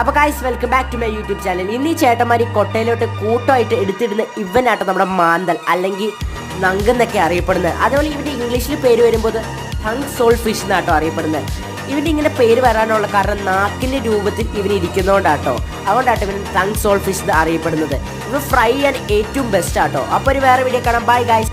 അപ്പൊ guys welcome back to my YouTube channel ഇന്ന് ഈ ചേട്ടന്മാർ ഈ കൊട്ടയിലോട്ട് കൂട്ടമായിട്ട് എടുത്തിടുന്ന ഇവനാട്ടോ നമ്മുടെ മാന്തൽ അല്ലെങ്കിൽ നങ്കെന്നൊക്കെ അറിയപ്പെടുന്നത്. അതുപോലെ ഇവന്റെ ഇംഗ്ലീഷിൽ പേര് വരുമ്പോൾ ഹങ് സോൾ ഫിഷ് എന്നാട്ടോ അറിയപ്പെടുന്നത്. ഇവന്റെ ഇങ്ങനെ പേര് വരാനുള്ള കാരണം നാക്കിന്റെ രൂപത്തിൽ ഇവൻ ഇരിക്കുന്നതുകൊണ്ടാട്ടോ അതുകൊണ്ടാട്ടോ ഇവൻ തങ് സോൾ ഫിഷ് എന്ന് അറിയപ്പെടുന്നത്. ഇവ ഫ്രൈ ചെയ്യാൻ ഏറ്റവും ബെസ്റ്റ് ആട്ടോ. അപ്പോൾ ഒരു വേറെ വീഡിയോ കാണാം. Bye guys